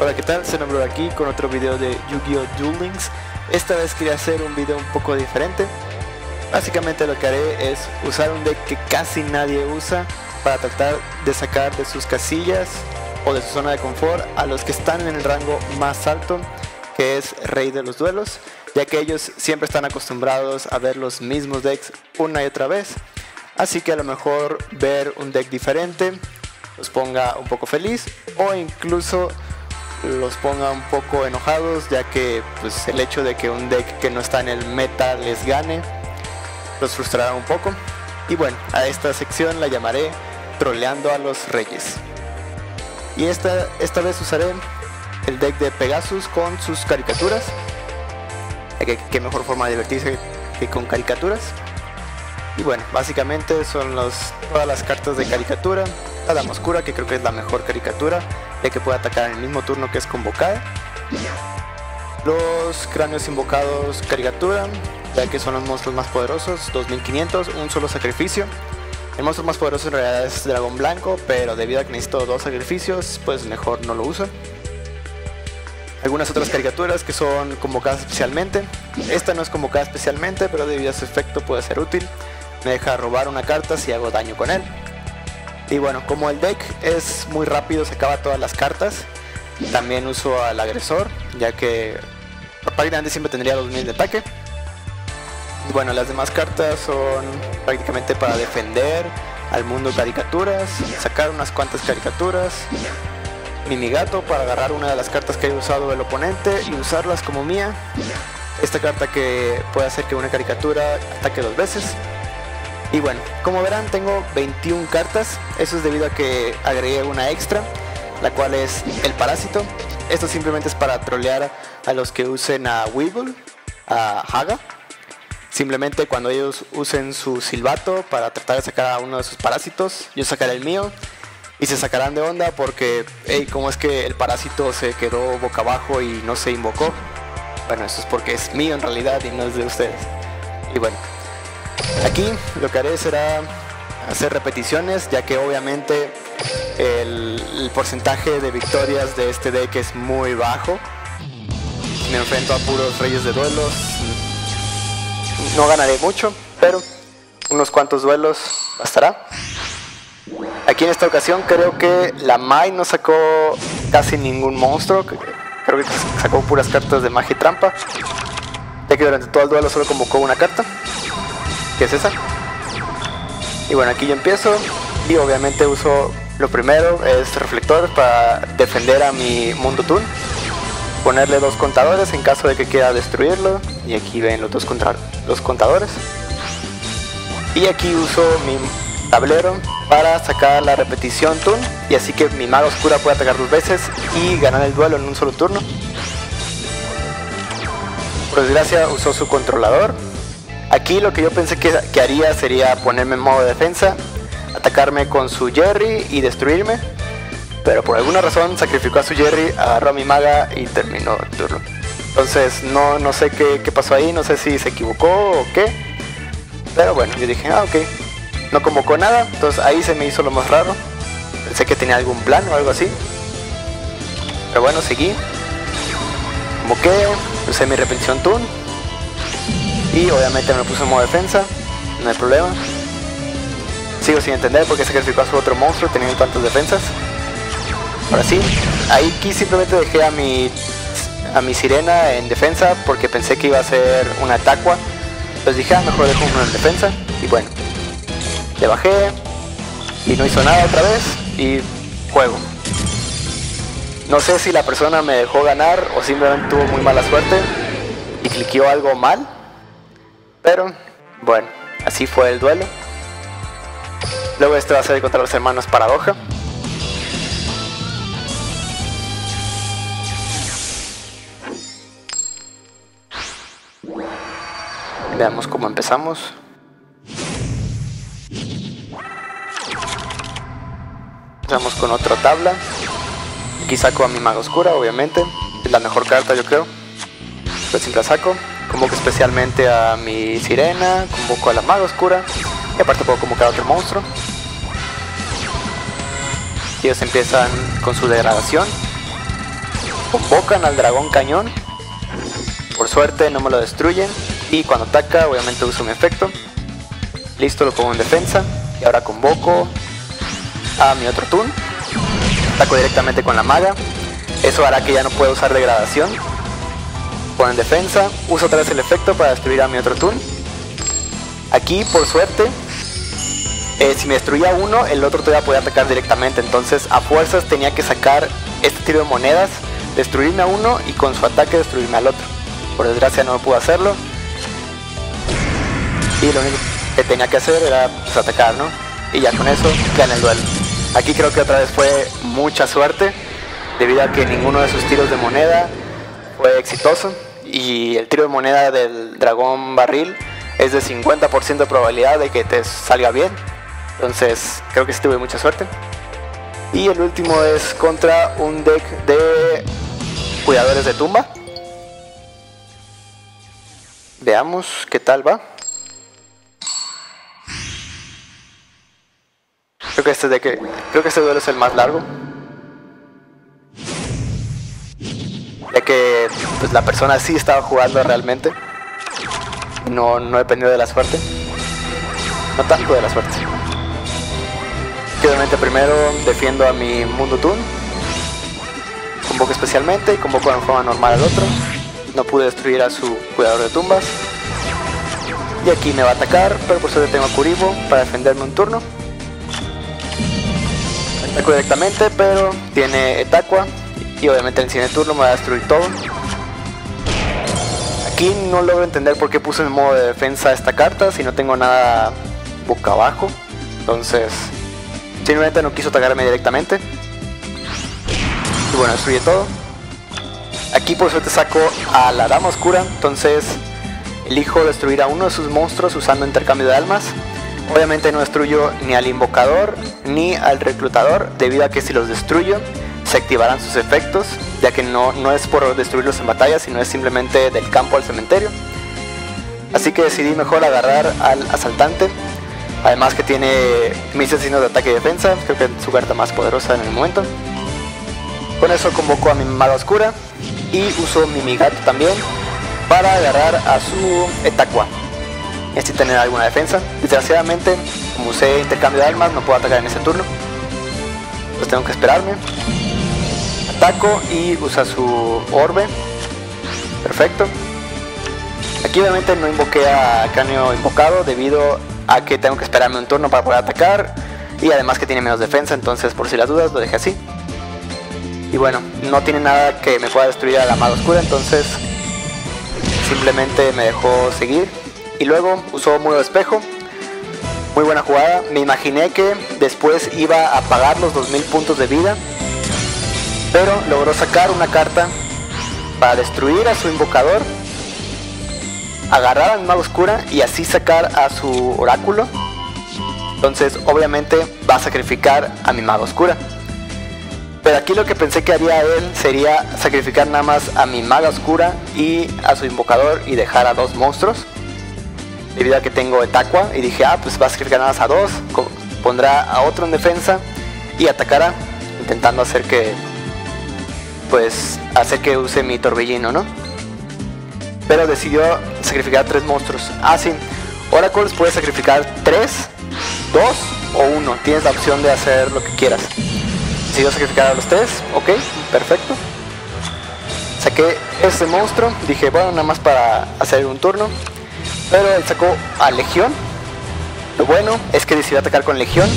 Hola, ¿qué tal? Se nombró aquí con otro video de Yu-Gi-Oh! Duel Links. Esta vez quería hacer un video un poco diferente. Básicamente lo que haré es usar un deck que casi nadie usa para tratar de sacar de sus casillas o de su zona de confort a los que están en el rango más alto, que es Rey de los Duelos, ya que ellos siempre están acostumbrados a ver los mismos decks una y otra vez. Así que a lo mejor ver un deck diferente los ponga un poco feliz o incluso los ponga un poco enojados ya que pues, el hecho de que un deck que no está en el meta les gane los frustrará un poco. Y bueno a esta sección la llamaré troleando a los reyes. Y esta, esta vez usaré el deck de Pegasus con sus caricaturas. Que, qué mejor forma de divertirse que con caricaturas. Y bueno básicamente son los, todas las cartas de caricatura la dama oscura que creo que es la mejor caricatura ya que puede atacar en el mismo turno que es convocada. Los cráneos invocados caricatura, ya que son los monstruos más poderosos, 2500, un solo sacrificio. El monstruo más poderoso en realidad es dragón blanco, pero debido a que necesito dos sacrificios, pues mejor no lo uso. Algunas otras caricaturas que son convocadas especialmente. Esta no es convocada especialmente, pero debido a su efecto puede ser útil. Me deja robar una carta si hago daño con él. Y bueno, como el deck es muy rápido, se acaba todas las cartas. También uso al agresor, ya que prácticamente siempre tendría 2000 de ataque. Bueno, las demás cartas son prácticamente para defender al mundo caricaturas, sacar unas cuantas caricaturas, mini gato para agarrar una de las cartas que haya usado el oponente y usarlas como mía. Esta carta que puede hacer que una caricatura ataque dos veces. Y bueno, como verán tengo 21 cartas, eso es debido a que agregué una extra, la cual es el parásito. Esto simplemente es para trolear a los que usen a Weevil, a Haga. Simplemente cuando ellos usen su silbato para tratar de sacar a uno de sus parásitos, yo sacaré el mío y se sacarán de onda porque, hey, ¿cómo es que el parásito se quedó boca abajo y no se invocó? Bueno, eso es porque es mío en realidad y no es de ustedes. Y bueno, Aquí lo que haré será hacer repeticiones, ya que obviamente el, porcentaje de victorias de este deck es muy bajo. Me enfrento a puros reyes de duelos. No ganaré mucho, pero unos cuantos duelos bastará. Aquí en esta ocasión creo que la Mai no sacó casi ningún monstruo. Creo que sacó puras cartas de magia y trampa. Ya que durante todo el duelo solo convocó una carta que es esa. Y bueno, aquí yo empiezo y obviamente uso lo primero es reflector para defender a mi mundo tool. Ponerle dos contadores en caso de que quiera destruirlo. Y aquí ven los dos los contadores. Y aquí uso mi tablero para sacar la repetición tool. Y así que mi maga oscura puede atacar dos veces y ganar el duelo en un solo turno. Por desgracia usó su controlador Aquí lo que yo pensé que, haría sería ponerme en modo de defensa, atacarme con su Jerry y destruirme. Pero por alguna razón sacrificó a su Jerry, agarró a mi maga y terminó el turno. Entonces no, no sé qué, pasó ahí, no sé si se equivocó o qué. Pero bueno, yo dije, ah, ok. No convocó nada, entonces ahí se me hizo lo más raro. Pensé que tenía algún plan o algo así. Pero bueno, seguí. Convoqué, usé mi repetición Toon obviamente me puse en modo defensa, no hay problema. Sigo sin entender por qué sacrificó a su otro monstruo teniendo tantas defensas. Ahora sí, ahí aquí simplemente dejé a mi a mi sirena en defensa porque pensé que iba a ser una atacua. Entonces dije, ah, mejor dejo uno en defensa. Y bueno, le bajé y no hizo nada otra vez y juego. No sé si la persona me dejó ganar o simplemente tuvo muy mala suerte y cliqueó algo mal. Pero, bueno, así fue el duelo. Luego este va a ser contra los hermanos Paradoja. Veamos cómo empezamos. Empezamos con otra tabla. Aquí saco a mi mago oscura, obviamente. Es la mejor carta, yo creo. Pues siempre la saco. Convoco especialmente a mi sirena, convoco a la maga oscura y aparte puedo convocar a otro monstruo. Ellos empiezan con su degradación. convocan al dragón cañón. Por suerte no me lo destruyen. Y cuando ataca, obviamente uso mi efecto. Listo, lo pongo en defensa. Y ahora convoco a mi otro Toon. Ataco directamente con la maga. Eso hará que ya no pueda usar degradación. Pongo en defensa. Uso otra vez el efecto para destruir a mi otro Toon. Aquí, por suerte, eh, si me destruía uno, el otro todavía podía atacar directamente. Entonces, a fuerzas tenía que sacar este tiro de monedas, destruirme a uno y con su ataque destruirme al otro. Por desgracia no pudo hacerlo. Y lo único que tenía que hacer era pues, atacar, ¿no? Y ya con eso gana el duelo. Aquí creo que otra vez fue mucha suerte, debido a que ninguno de sus tiros de moneda fue exitoso. Y el tiro de moneda del dragón barril es de 50% de probabilidad de que te salga bien. Entonces creo que sí tuve mucha suerte. Y el último es contra un deck de cuidadores de tumba. Veamos qué tal va. Creo que este deck, creo que este duelo es el más largo. Que pues, la persona sí estaba jugando realmente. No, no dependió de la suerte. No tanto de la suerte. Que obviamente primero defiendo a mi Mundo Toon. Convoco especialmente y convoco de forma normal al otro. No pude destruir a su cuidador de tumbas. Y aquí me va a atacar, pero por suerte tengo a Kuribo para defenderme un turno. Ataco directamente, pero tiene Etaqua. Y obviamente en siguiente turno me va a destruir todo. Aquí no logro entender por qué puse en modo de defensa esta carta si no tengo nada boca abajo. Entonces, simplemente no quiso atacarme directamente. Y bueno, destruye todo. Aquí por suerte saco a la Dama Oscura, entonces elijo destruir a uno de sus monstruos usando intercambio de almas. Obviamente no destruyo ni al invocador ni al reclutador, debido a que si los destruyo se activarán sus efectos, ya que no, no es por destruirlos en batalla, sino es simplemente del campo al cementerio. Así que decidí mejor agarrar al asaltante, además que tiene mis asesinos de ataque y defensa, creo que es su carta más poderosa en el momento. Con eso convoco a mi maga oscura y uso mi migato también para agarrar a su etaqua. Este tener alguna defensa. Desgraciadamente, como usé intercambio de almas, no puedo atacar en ese turno. Pues tengo que esperarme ataco y usa su orbe. Perfecto. Aquí obviamente no invoqué a cráneo invocado debido a que tengo que esperarme un turno para poder atacar. Y además que tiene menos defensa, entonces por si las dudas lo dejé así. Y bueno, no tiene nada que me pueda destruir a la maga oscura, entonces simplemente me dejó seguir. Y luego usó muro de espejo. Muy buena jugada. Me imaginé que después iba a pagar los 2000 puntos de vida pero logró sacar una carta para destruir a su invocador, agarrar a mi mago oscura y así sacar a su oráculo. Entonces obviamente va a sacrificar a mi mago oscura. Pero aquí lo que pensé que haría él sería sacrificar nada más a mi maga oscura y a su invocador y dejar a dos monstruos. Debido a que tengo Etaqua y dije, ah, pues va a sacrificar nada más a dos, pondrá a otro en defensa y atacará, intentando hacer que pues hace que use mi torbellino, ¿no? Pero decidió sacrificar tres monstruos. Ah, sí. Oracles puede sacrificar tres, dos o uno. Tienes la opción de hacer lo que quieras. Decidió sacrificar a los tres. Ok, perfecto. Saqué este monstruo. Dije, bueno, nada más para hacer un turno. Pero él sacó a Legión. Lo bueno es que decidió atacar con Legión.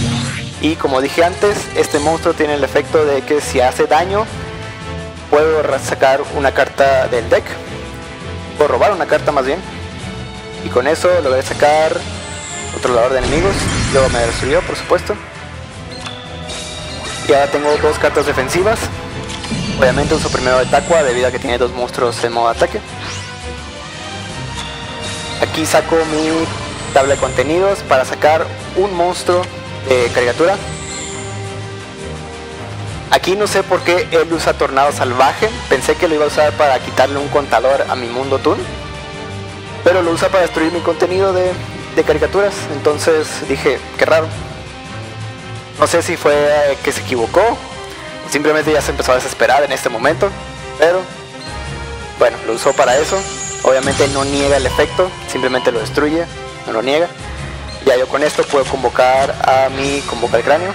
Y como dije antes, este monstruo tiene el efecto de que si hace daño, puedo sacar una carta del deck. Puedo robar una carta más bien. Y con eso logré sacar controlador de enemigos. Luego me destruyó, por supuesto. Y ahora tengo dos cartas defensivas. Obviamente uso primero de Taqua debido a que tiene dos monstruos en modo ataque. Aquí saco mi tabla de contenidos para sacar un monstruo de caricatura Aquí no sé por qué él usa Tornado Salvaje. Pensé que lo iba a usar para quitarle un contador a mi Mundo Toon. Pero lo usa para destruir mi contenido de, caricaturas. Entonces dije, qué raro. No sé si fue que se equivocó. Simplemente ya se empezó a desesperar en este momento. Pero bueno, lo usó para eso. Obviamente no niega el efecto, simplemente lo destruye, no lo niega. Ya yo con esto puedo convocar a mi convocar cráneo.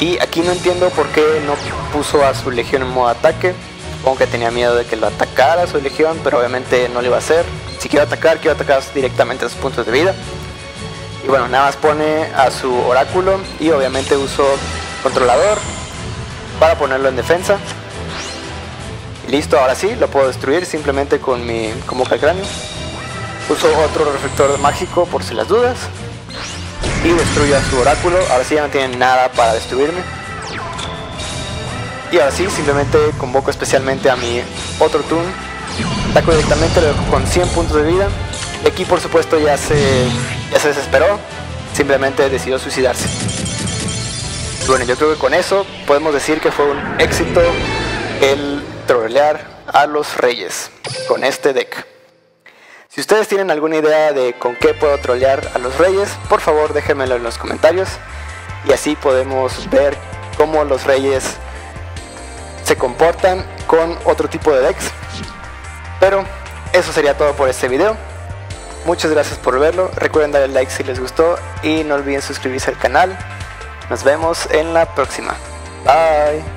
Y aquí no entiendo por qué no puso a su legión en modo ataque. Supongo que tenía miedo de que lo atacara su legión, pero obviamente no lo iba a hacer. Si quiero atacar, quiero atacar directamente a sus puntos de vida. Y bueno, nada más pone a su oráculo y obviamente uso controlador para ponerlo en defensa. listo, ahora sí, lo puedo destruir simplemente con mi convoca cráneo. Uso otro reflector mágico por si las dudas y destruyo a su oráculo. Ahora sí ya no tienen nada para destruirme. Y ahora sí, simplemente convoco especialmente a mi otro Toon. Ataco directamente, lo dejo con 100 puntos de vida. Y aquí por supuesto ya se, ya se desesperó. Simplemente decidió suicidarse. Bueno, yo creo que con eso podemos decir que fue un éxito el trolear a los reyes con este deck. Si ustedes tienen alguna idea de con qué puedo trolear a los reyes, por favor déjenmelo en los comentarios y así podemos ver cómo los reyes se comportan con otro tipo de decks. Pero eso sería todo por este video. Muchas gracias por verlo. Recuerden darle like si les gustó y no olviden suscribirse al canal. Nos vemos en la próxima. Bye.